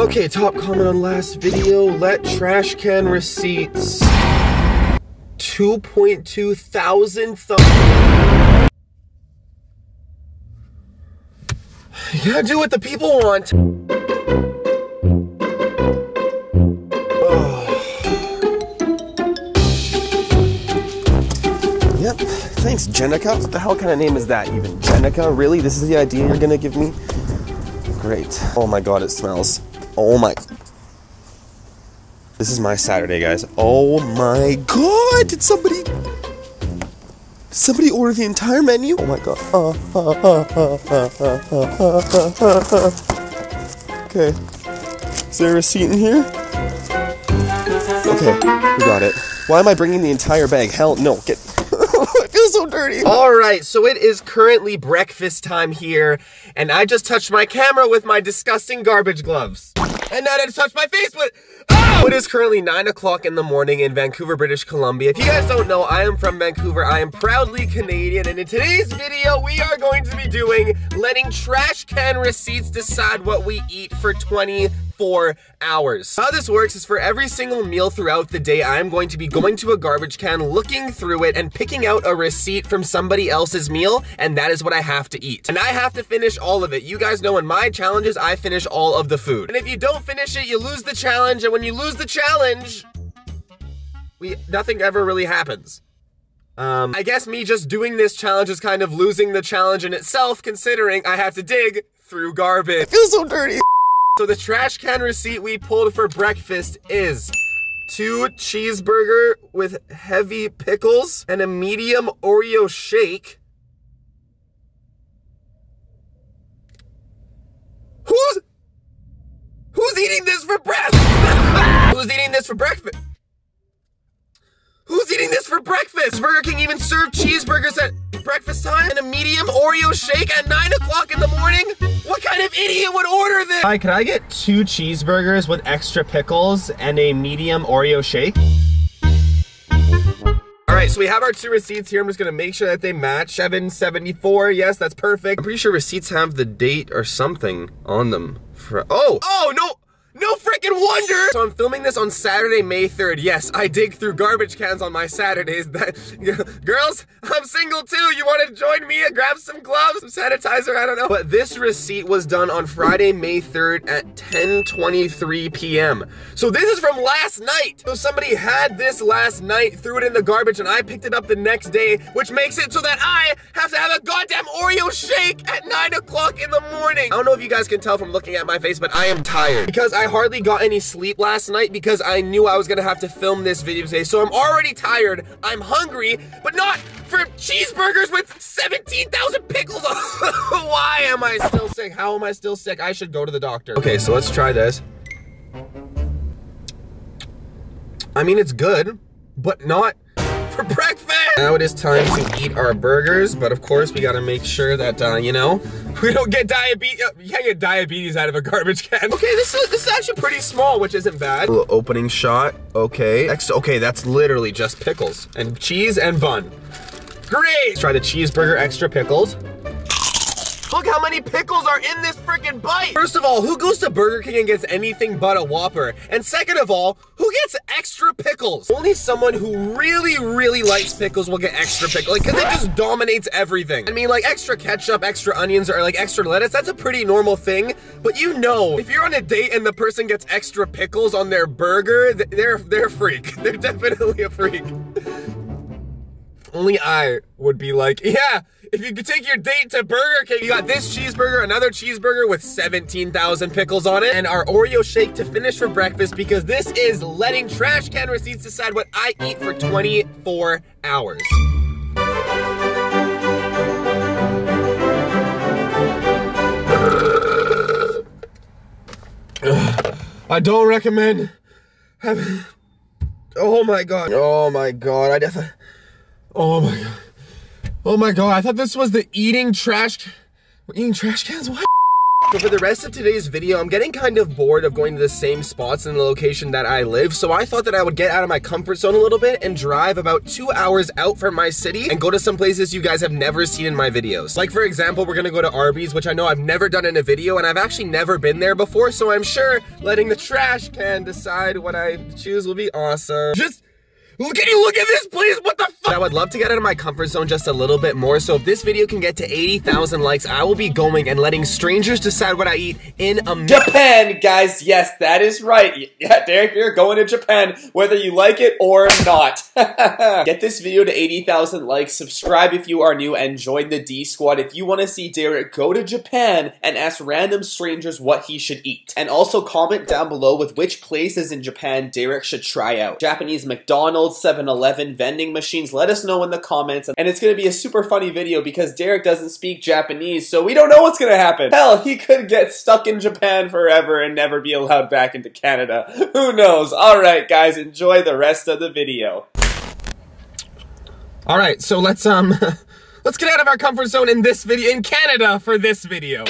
Okay, top comment on last video. Let trash can receipts. 2.2 thousand thumbs. You gotta do what the people want. Yep. Thanks, Jenica. What the hell kind of name is that even? Jenica? Really? This is the idea you're gonna give me? Great. Oh my god, it smells. Oh my. This is my Saturday, guys. Oh my god! Did somebody. Somebody order the entire menu? Oh my god. Okay. Is there a receipt in here? Okay, we got it. Why am I bringing the entire bag? Hell no, get. I feel so dirty. All right, so it is currently breakfast time here, and I just touched my camera with my disgusting garbage gloves. And now I just touched my face with. It is currently 9 o'clock in the morning in Vancouver, British Columbia. If you guys don't know, I am from Vancouver. I am proudly Canadian, and in today's video, we are going to be doing letting trash can receipts decide what we eat for 24 hours. How this works is for every single meal throughout the day, I'm going to be going to a garbage can, looking through it, and picking out a receipt from somebody else's meal, and that is what I have to eat. And I have to finish all of it. You guys know in my challenges, I finish all of the food. And if you don't finish it, you lose the challenge, and when you lose the challenge, we nothing ever really happens. Um, I guess me just doing this challenge is kind of losing the challenge in itself, considering I have to dig through garbage. I feel so dirty. So the trash can receipt we pulled for breakfast is two cheeseburger with heavy pickles and a medium Oreo shake. Who's Who's eating this for breakfast? Who's eating this for breakfast? Who's eating this for breakfast? Burger King even serve cheeseburgers at breakfast time? And a medium Oreo shake at 9 o'clock in the morning? What kind of idiot would order this? Hi, can I get two cheeseburgers with extra pickles and a medium Oreo shake? All right, so we have our two receipts here. I'm just gonna make sure that they match. 774, yes, that's perfect. I'm pretty sure receipts have the date or something on them. For, oh, oh, no, no freaking wonder! So I'm filming this on Saturday, May 3rd. Yes, I dig through garbage cans on my Saturdays. That, girls, I'm single too. You wanna join me and grab some gloves, some sanitizer, I don't know. But this receipt was done on Friday, May 3rd at 10.23 p.m. So this is from last night. So somebody had this last night, threw it in the garbage, and I picked it up the next day, which makes it so that I have to have a goddamn Oreo shake at 9 o'clock in the morning. I don't know if you guys can tell from looking at my face, but I am tired. Because I hardly got any sleep last night because I knew I was gonna have to film this video today. So I'm already tired, I'm hungry, but not for cheeseburgers with 17,000 pickles on Why am I still sick? How am I still sick? I should go to the doctor. Okay, so let's try this. I mean, it's good, but not for breakfast. Now it is time to eat our burgers, but of course we gotta make sure that, uh, you know, we don't get diabetes. You can't get diabetes out of a garbage can. Okay, this is, this is actually pretty small, which isn't bad. A little opening shot, okay. Next, okay, that's literally just pickles and cheese and bun. Great! Let's try the cheeseburger extra pickles. Look how many pickles are in this freaking bite! First of all, who goes to Burger King and gets anything but a Whopper? And second of all, who gets extra pickles? Only someone who really, really likes pickles will get extra pickles, like, cause it just dominates everything. I mean, like, extra ketchup, extra onions, or like extra lettuce, that's a pretty normal thing. But you know, if you're on a date and the person gets extra pickles on their burger, they're, they're a freak. They're definitely a freak. Only I would be like, yeah, if you could take your date to Burger King, you got this cheeseburger, another cheeseburger with 17,000 pickles on it, and our Oreo shake to finish for breakfast because this is letting trash can receipts decide what I eat for 24 hours. I don't recommend having. Oh my god. Oh my god. I definitely. Oh my god. Oh my god. I thought this was the eating trash. Eating trash cans? What? So for the rest of today's video, I'm getting kind of bored of going to the same spots in the location that I live, so I thought that I would get out of my comfort zone a little bit and drive about two hours out from my city and go to some places you guys have never seen in my videos. Like for example, we're gonna go to Arby's, which I know I've never done in a video, and I've actually never been there before, so I'm sure letting the trash can decide what I choose will be awesome. Just can you look at this, please? What the fuck? I would love to get out of my comfort zone just a little bit more, so if this video can get to 80,000 likes, I will be going and letting strangers decide what I eat in a Japan, guys. Yes, that is right. Yeah, Derek, you're going to Japan, whether you like it or not. get this video to 80,000 likes, subscribe if you are new, and join the D Squad if you want to see Derek go to Japan and ask random strangers what he should eat. And also comment down below with which places in Japan Derek should try out. Japanese McDonald's, 7-Eleven vending machines. Let us know in the comments. And it's going to be a super funny video because Derek doesn't speak Japanese, so we don't know what's going to happen. Hell, he could get stuck in Japan forever and never be allowed back into Canada. Who knows? Alright, guys, enjoy the rest of the video. Alright, so let's, um... let's get out of our comfort zone in this video, in Canada for this video.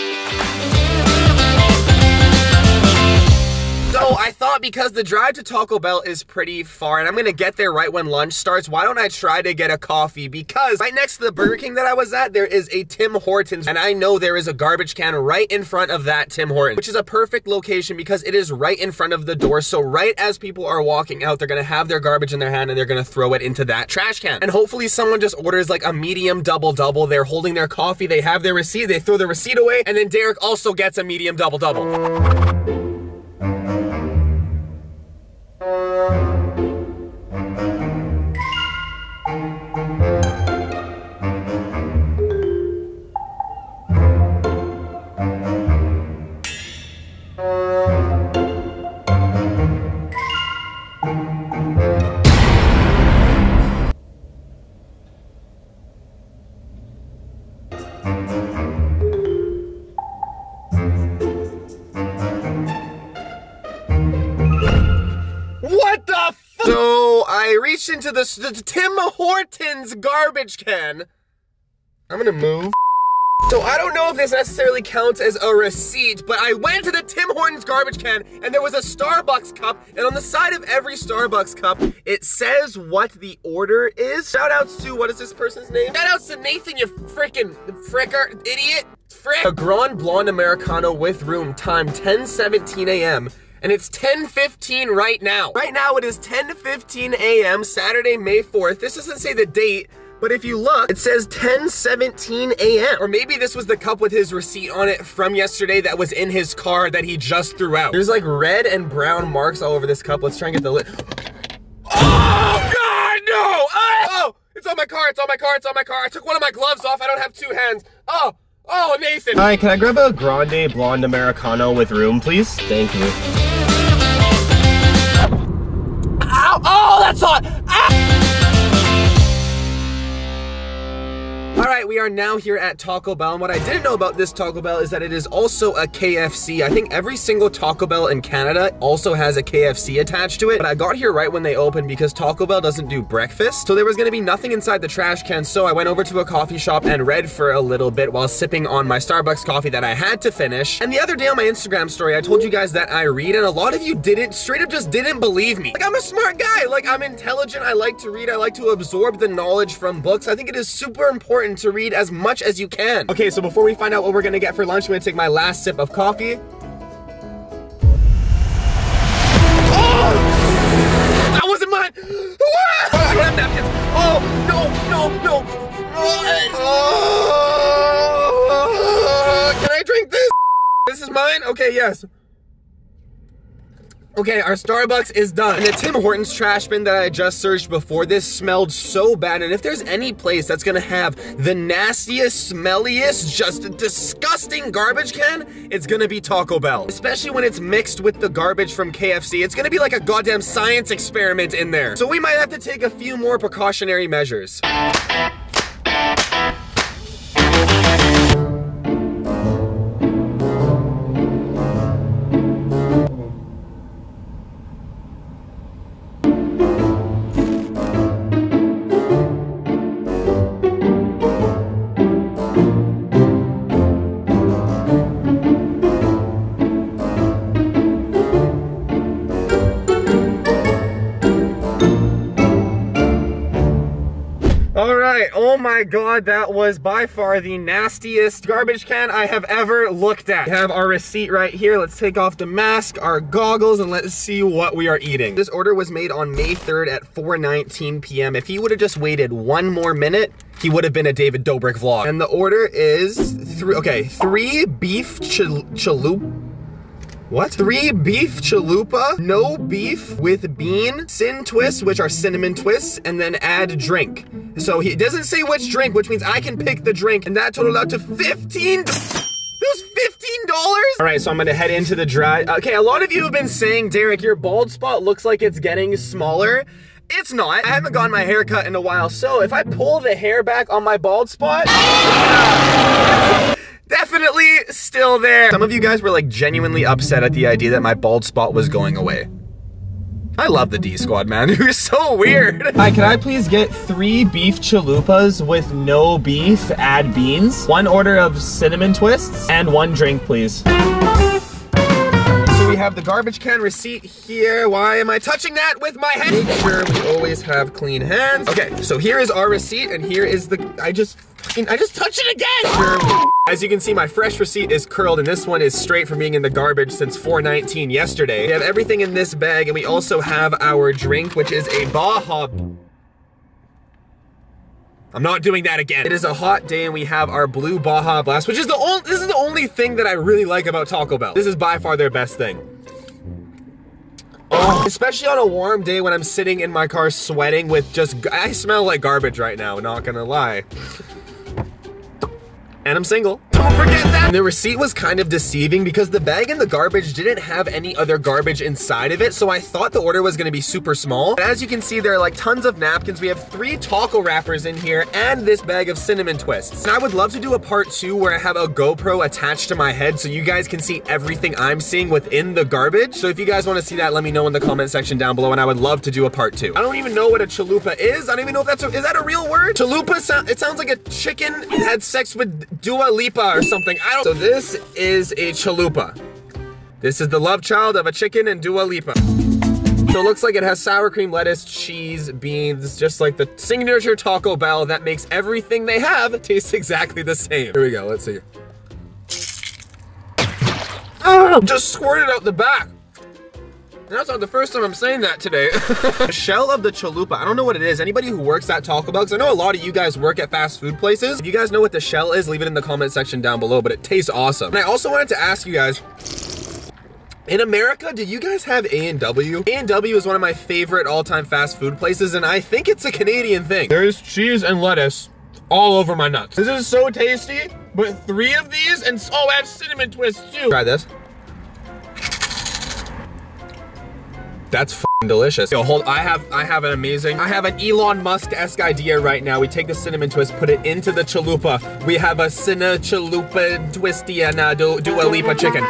So I thought because the drive to Taco Bell is pretty far and I'm gonna get there right when lunch starts, why don't I try to get a coffee? Because right next to the Burger King that I was at, there is a Tim Hortons and I know there is a garbage can right in front of that Tim Hortons, which is a perfect location because it is right in front of the door. So right as people are walking out, they're gonna have their garbage in their hand and they're gonna throw it into that trash can. And hopefully someone just orders like a medium double double. They're holding their coffee, they have their receipt, they throw the receipt away, and then Derek also gets a medium double into the, the Tim Hortons garbage can. I'm gonna move. So I don't know if this necessarily counts as a receipt, but I went to the Tim Hortons garbage can and there was a Starbucks cup, and on the side of every Starbucks cup, it says what the order is. Shout outs to, what is this person's name? Shout outs to Nathan, you freaking fricker, idiot, frick. A Grand Blonde Americano with room, time 10:17 a.m and it's 10:15 right now. Right now it is 10:15 a.m. Saturday, May 4th. This doesn't say the date, but if you look, it says 10:17 a.m. Or maybe this was the cup with his receipt on it from yesterday that was in his car that he just threw out. There's like red and brown marks all over this cup. Let's try and get the lid. Oh God, no! Oh, it's on my car. It's on my car. It's on my car. I took one of my gloves off. I don't have two hands. Oh. Oh, Nathan! Hi, can I grab a Grande Blonde Americano with room, please? Thank you. We are now here at Taco Bell, and what I didn't know about this Taco Bell is that it is also a KFC. I think every single Taco Bell in Canada also has a KFC attached to it, but I got here right when they opened because Taco Bell doesn't do breakfast, so there was gonna be nothing inside the trash can, so I went over to a coffee shop and read for a little bit while sipping on my Starbucks coffee that I had to finish. And the other day on my Instagram story, I told you guys that I read, and a lot of you didn't, straight up just didn't believe me. Like, I'm a smart guy, like, I'm intelligent, I like to read, I like to absorb the knowledge from books. I think it is super important to read as much as you can. Okay, so before we find out what we're gonna get for lunch, I'm gonna take my last sip of coffee. Oh! That wasn't mine! I don't have napkins! Oh, no, no, no! Oh, can I drink this? This is mine? Okay, yes. Okay, our Starbucks is done. And the Tim Hortons trash bin that I just searched before this smelled so bad. And if there's any place that's gonna have the nastiest, smelliest, just disgusting garbage can, it's gonna be Taco Bell. Especially when it's mixed with the garbage from KFC. It's gonna be like a goddamn science experiment in there. So we might have to take a few more precautionary measures. Right, oh my god, that was by far the nastiest garbage can I have ever looked at. We have our receipt right here. Let's take off the mask, our goggles, and let's see what we are eating. This order was made on May 3rd at 4.19 p.m. If he would have just waited one more minute, he would have been a David Dobrik vlog. And the order is three, okay, three beef chal chalup what? Three beef chalupa, no beef with bean, sin twists, which are cinnamon twists, and then add drink. So he doesn't say which drink, which means I can pick the drink, and that totaled out to 15 was $15? All right, so I'm gonna head into the dry. Okay, a lot of you have been saying, Derek, your bald spot looks like it's getting smaller. It's not. I haven't gotten my hair cut in a while, so if I pull the hair back on my bald spot, definitely still there. Some of you guys were like genuinely upset at the idea that my bald spot was going away. I love the D squad, man. You're so weird. Hi, can I please get three beef chalupas with no beef, add beans, one order of cinnamon twists, and one drink, please we have the garbage can receipt here. Why am I touching that with my hand? Make sure we always have clean hands. Okay, so here is our receipt and here is the, I just I just touched it again! As you can see, my fresh receipt is curled and this one is straight from being in the garbage since 419 yesterday. We have everything in this bag and we also have our drink, which is a Baja I'm not doing that again. It is a hot day and we have our blue Baja Blast, which is the only, this is the only thing that I really like about Taco Bell. This is by far their best thing. Oh, especially on a warm day when I'm sitting in my car sweating with just, I smell like garbage right now, not gonna lie and I'm single. Don't forget that! And the receipt was kind of deceiving because the bag in the garbage didn't have any other garbage inside of it, so I thought the order was gonna be super small. But as you can see, there are like tons of napkins. We have three taco wrappers in here and this bag of cinnamon twists. And I would love to do a part two where I have a GoPro attached to my head so you guys can see everything I'm seeing within the garbage. So if you guys wanna see that, let me know in the comment section down below and I would love to do a part two. I don't even know what a chalupa is. I don't even know if that's a, is that a real word? Chalupa, so, it sounds like a chicken had sex with Dua Lipa or something. I don't. So this is a chalupa. This is the love child of a chicken and Dua Lipa. So it looks like it has sour cream, lettuce, cheese, beans, just like the signature Taco Bell that makes everything they have taste exactly the same. Here we go, let's see. Ah, just squirted out the back. That's not the first time I'm saying that today. the shell of the chalupa, I don't know what it is. Anybody who works at Taco Bell, because I know a lot of you guys work at fast food places. If you guys know what the shell is, leave it in the comment section down below, but it tastes awesome. And I also wanted to ask you guys, in America, do you guys have A&W? A&W is one of my favorite all-time fast food places, and I think it's a Canadian thing. There's cheese and lettuce all over my nuts. This is so tasty, but three of these, and oh, I have cinnamon twists too. Try this. That's delicious. Yo, hold, I have, I have an amazing, I have an Elon Musk-esque idea right now. We take the cinnamon twist, put it into the chalupa. We have a Cinna Chalupa Twisty and uh, do, Dua Lipa chicken.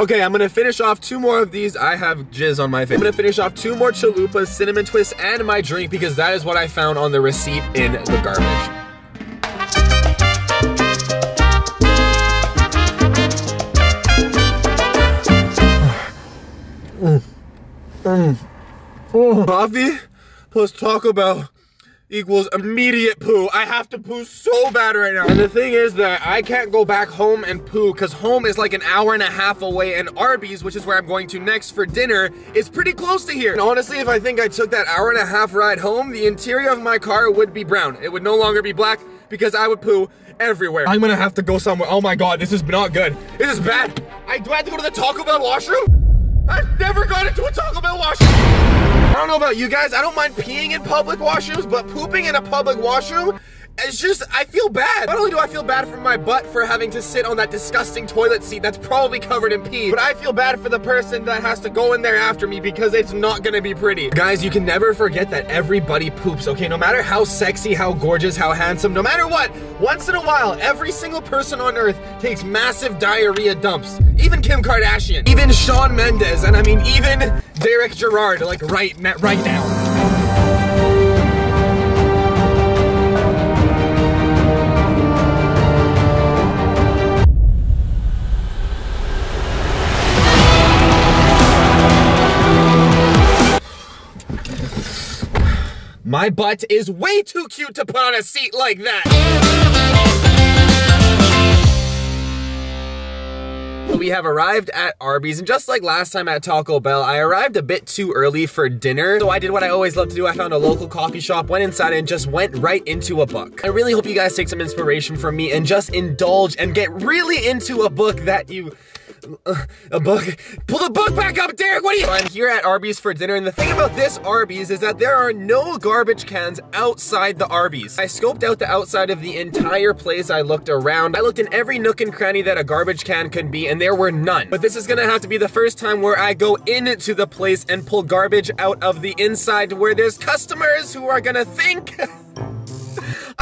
Okay, I'm gonna finish off two more of these. I have jizz on my face. I'm gonna finish off two more chalupas, cinnamon twists, and my drink because that is what I found on the receipt in the garbage. Mm. Oh. Coffee plus Taco Bell equals immediate poo. I have to poo so bad right now. And the thing is that I can't go back home and poo because home is like an hour and a half away and Arby's, which is where I'm going to next for dinner, is pretty close to here. And honestly, if I think I took that hour and a half ride home, the interior of my car would be brown. It would no longer be black because I would poo everywhere. I'm gonna have to go somewhere. Oh my God, this is not good. This is bad. I, do I have to go to the Taco Bell washroom? I've never gone into a Taco Bell washroom. I don't know about you guys. I don't mind peeing in public washrooms, but pooping in a public washroom it's just, I feel bad. Not only do I feel bad for my butt for having to sit on that disgusting toilet seat that's probably covered in pee, but I feel bad for the person that has to go in there after me because it's not gonna be pretty. Guys, you can never forget that everybody poops, okay? No matter how sexy, how gorgeous, how handsome, no matter what, once in a while, every single person on earth takes massive diarrhea dumps. Even Kim Kardashian, even Shawn Mendes, and I mean even Derek Gerard, like right, right now. My butt is way too cute to put on a seat like that. We have arrived at Arby's, and just like last time at Taco Bell, I arrived a bit too early for dinner. So I did what I always love to do. I found a local coffee shop, went inside, and just went right into a book. I really hope you guys take some inspiration from me and just indulge and get really into a book that you a book. Pull the book back up, Derek. What are you? I'm here at Arby's for dinner, and the thing about this Arby's is that there are no garbage cans outside the Arby's. I scoped out the outside of the entire place. I looked around. I looked in every nook and cranny that a garbage can could be, and there were none. But this is gonna have to be the first time where I go into the place and pull garbage out of the inside where there's customers who are gonna think.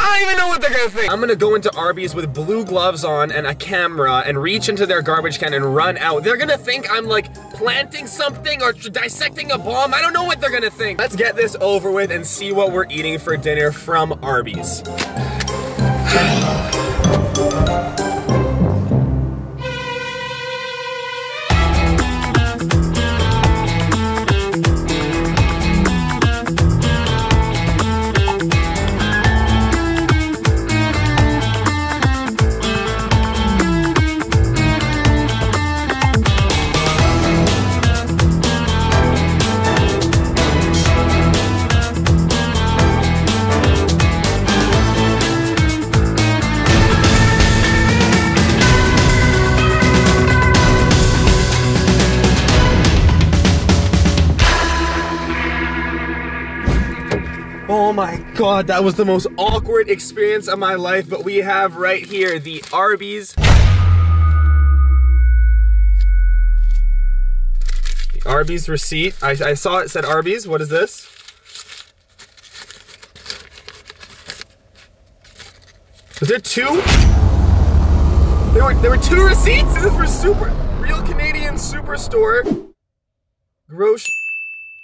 I don't even know what they're gonna think. I'm gonna go into Arby's with blue gloves on and a camera and reach into their garbage can and run out. They're gonna think I'm like planting something or dissecting a bomb. I don't know what they're gonna think. Let's get this over with and see what we're eating for dinner from Arby's. God, that was the most awkward experience of my life, but we have right here the Arby's. The Arby's receipt. I, I saw it said Arby's. What is this? Was there two? There were there were two receipts? This is for super real Canadian superstore. Gross.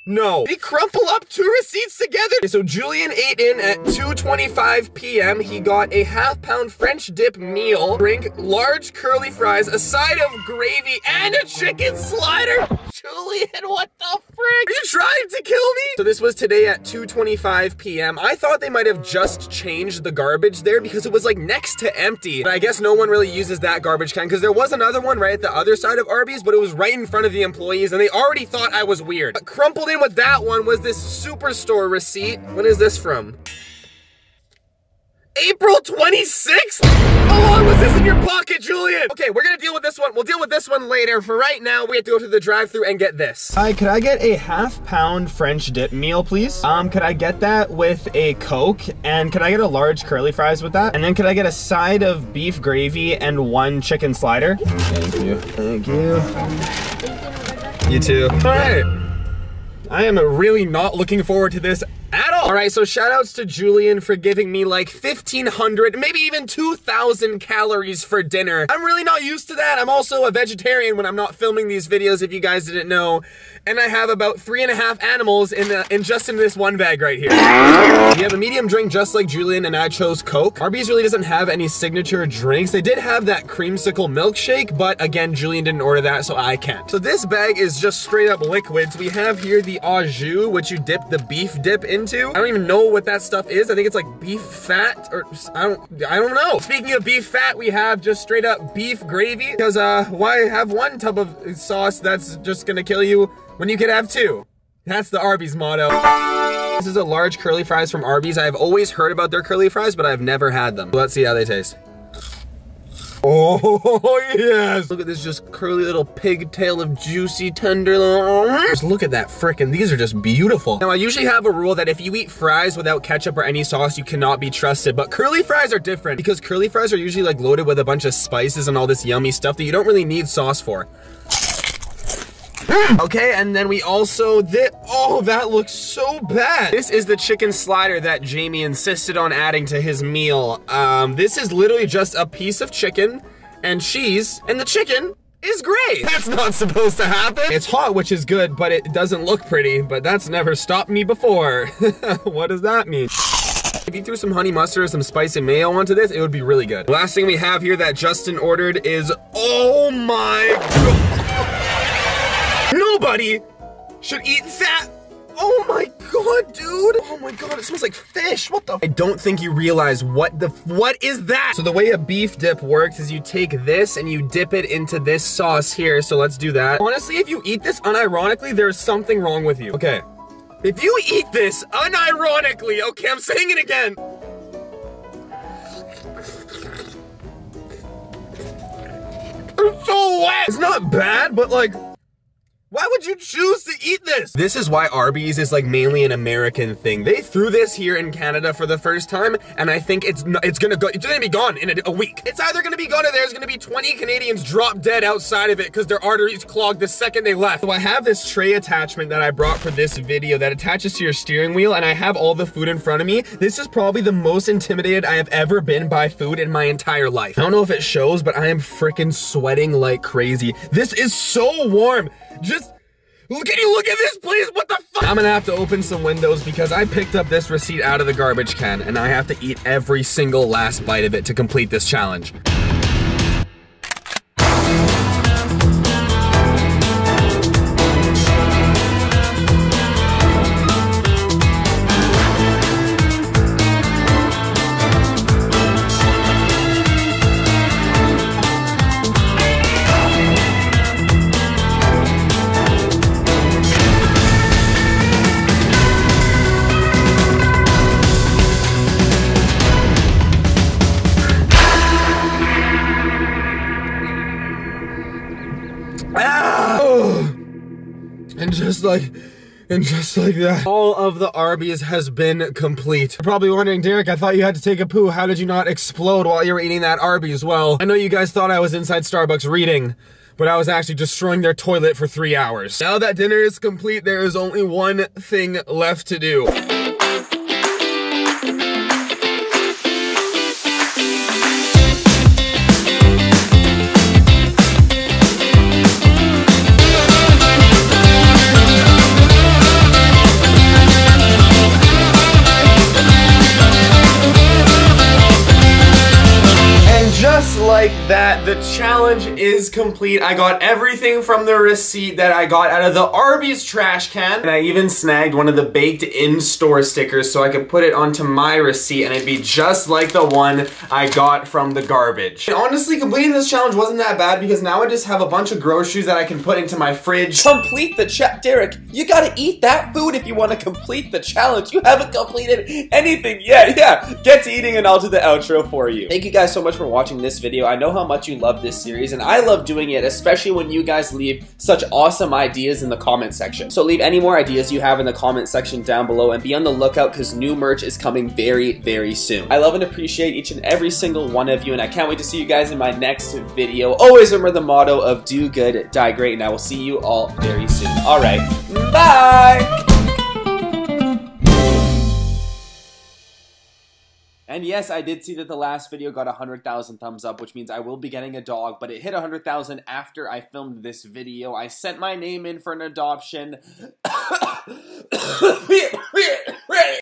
No. They crumple up two receipts together. So Julian ate in at 2.25 p.m. He got a half pound French dip meal, drink, large curly fries, a side of gravy, and a chicken slider. Julian, what the frick? Are you trying to kill me? So this was today at 2.25 p.m. I thought they might have just changed the garbage there because it was like next to empty. But I guess no one really uses that garbage can because there was another one right at the other side of Arby's, but it was right in front of the employees and they already thought I was weird. But crumpled in with that one was this Superstore receipt. When is this from? April 26th? How long was this in your pocket, Julian? Okay, we're gonna deal with this one. We'll deal with this one later. For right now, we have to go to the drive thru and get this. Hi, could I get a half pound French dip meal, please? Um, could I get that with a Coke? And could I get a large curly fries with that? And then could I get a side of beef gravy and one chicken slider? Thank you. Thank you. You too. All right. I am really not looking forward to this at all. All right, so shout outs to Julian for giving me like 1,500, maybe even 2,000 calories for dinner. I'm really not used to that. I'm also a vegetarian when I'm not filming these videos, if you guys didn't know. And I have about three and a half animals in, the, in just in this one bag right here. We have a medium drink just like Julian and I chose Coke. Arby's really doesn't have any signature drinks. They did have that creamsicle milkshake, but again, Julian didn't order that, so I can't. So this bag is just straight up liquids. We have here the au jus, which you dip the beef dip into. I don't even know what that stuff is. I think it's like beef fat or I don't I don't know. Speaking of beef fat, we have just straight up beef gravy because uh why have one tub of sauce that's just gonna kill you when you could have two? That's the Arby's motto. This is a large curly fries from Arby's. I've always heard about their curly fries, but I've never had them. Let's see how they taste. Oh, yes. Look at this just curly little pigtail of juicy tenderloin. Just look at that frickin', these are just beautiful. Now, I usually have a rule that if you eat fries without ketchup or any sauce, you cannot be trusted. But curly fries are different because curly fries are usually like loaded with a bunch of spices and all this yummy stuff that you don't really need sauce for. Okay, and then we also did, oh, that looks so bad. This is the chicken slider that Jamie insisted on adding to his meal. Um, this is literally just a piece of chicken and cheese, and the chicken is gray. That's not supposed to happen. It's hot, which is good, but it doesn't look pretty, but that's never stopped me before. what does that mean? If you threw some honey mustard or some spicy mayo onto this, it would be really good. Last thing we have here that Justin ordered is, oh my god. Nobody should eat that Oh my god, dude! Oh my god, it smells like fish. What the? I don't think you realize what the what is that? So the way a beef dip works is you take this and you dip it into this sauce here. So let's do that. Honestly, if you eat this unironically, there's something wrong with you. Okay. If you eat this unironically, okay, I'm saying it again. It's so wet. It's not bad, but like, why would you choose to eat this? This is why Arby's is like mainly an American thing. They threw this here in Canada for the first time, and I think it's it's gonna go. It's gonna be gone in a, a week. It's either gonna be gone or there's gonna be 20 Canadians drop dead outside of it because their arteries clogged the second they left. So I have this tray attachment that I brought for this video that attaches to your steering wheel, and I have all the food in front of me. This is probably the most intimidated I have ever been by food in my entire life. I don't know if it shows, but I am freaking sweating like crazy. This is so warm. Just can you look at this, please? What the fuck? I'm gonna have to open some windows because I picked up this receipt out of the garbage can and I have to eat every single last bite of it to complete this challenge. Like, and just like that, all of the Arby's has been complete. You're probably wondering, Derek, I thought you had to take a poo. How did you not explode while you were eating that Arby's? Well, I know you guys thought I was inside Starbucks reading, but I was actually destroying their toilet for three hours. Now that dinner is complete, there is only one thing left to do. Challenge is complete. I got everything from the receipt that I got out of the Arby's trash can. And I even snagged one of the baked in-store stickers so I could put it onto my receipt and it'd be just like the one I got from the garbage. And honestly, completing this challenge wasn't that bad because now I just have a bunch of groceries that I can put into my fridge. Complete the chat, Derek, you gotta eat that food if you want to complete the challenge. You haven't completed anything yet. Yeah, get to eating and I'll do the outro for you. Thank you guys so much for watching this video. I know how much you love this series, and I love doing it, especially when you guys leave such awesome ideas in the comment section. So leave any more ideas you have in the comment section down below, and be on the lookout because new merch is coming very, very soon. I love and appreciate each and every single one of you, and I can't wait to see you guys in my next video. Always remember the motto of do good, die great, and I will see you all very soon. Alright, bye! And yes, I did see that the last video got 100,000 thumbs up, which means I will be getting a dog, but it hit 100,000 after I filmed this video. I sent my name in for an adoption.